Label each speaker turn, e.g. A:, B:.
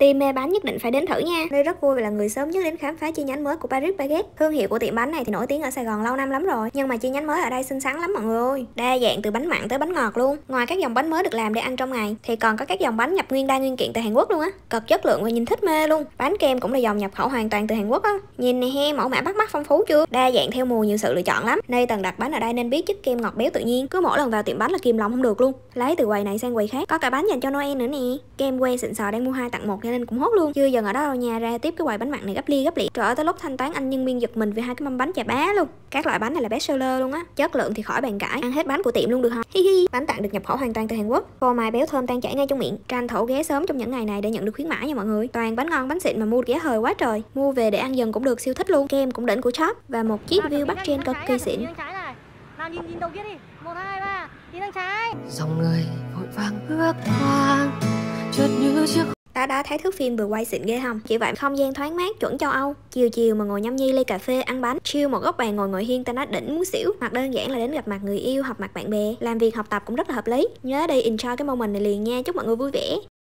A: Team mê bánh nhất định phải đến thử nha. Đây rất vui vì là người sớm nhất đến khám phá chi nhánh mới của Paris Baguette. Thương hiệu của tiệm bánh này thì nổi tiếng ở Sài Gòn lâu năm lắm rồi, nhưng mà chi nhánh mới ở đây xinh xắn lắm mọi người ơi. Đa dạng từ bánh mặn tới bánh ngọt luôn. Ngoài các dòng bánh mới được làm để ăn trong ngày thì còn có các dòng bánh nhập nguyên đa nguyên kiện từ Hàn Quốc luôn á. Cực chất lượng và nhìn thích mê luôn. Bánh kem cũng là dòng nhập khẩu hoàn toàn từ Hàn Quốc á. Nhìn này he, mẫu mã bắt mắt phong phú chưa? Đa dạng theo mùa nhiều sự lựa chọn lắm. Nay tầng đặt bánh ở đây nên biết chất kem ngọt béo tự nhiên. Cứ mỗi lần vào tiệm bánh là kìm lòng không được luôn. Lấy từ quầy này sang quầy khác. Có cả bánh dành cho Noel nữa nè. Kem que xịn sò đang mua hai tặng một cho nên cũng hốt luôn. Chưa dừng ở đó đâu nhà ra tiếp cái quầy bánh mặn này gấp ly gấp. Trời ơi tới lúc thanh toán anh nhân viên giật mình vì hai cái mâm bánh chà bá luôn. Các loại bánh này là best seller luôn á. Chất lượng thì khỏi bàn cãi. Ăn hết bánh của tiệm luôn được không? Hi hi. Bánh tặng được nhập khẩu hoàn toàn từ Hàn Quốc. Phô mai béo thơm tan chảy ngay trong miệng. Tranh thủ ghé sớm trong những ngày này để nhận được khuyến mãi nha mọi người. Toàn bánh ngon bánh xịn mà mua ghé hời quá trời. Mua về để ăn dần cũng được siêu thích luôn. Kem cũng đỉnh của shop và một chiếc view bắt trên cực kỳ xịn.
B: nào nhìn nhìn đầu kia đi một hai ba đi sang trái
C: dòng người vội vàng bước qua chợt như chiếc
A: đó đã thấy thước phim vừa quay xịn ghê không? Chỉ vậy không gian thoáng mát chuẩn châu Âu. Chiều chiều mà ngồi nhâm nhi ly cà phê ăn bánh Chiêu một góc bàn ngồi ngồi hiên ta nói đỉnh muốn xỉu. Hoặc đơn giản là đến gặp mặt người yêu, học mặt bạn bè. Làm việc học tập cũng rất là hợp lý. Nhớ đi enjoy cái moment này liền nha. Chúc mọi người vui vẻ.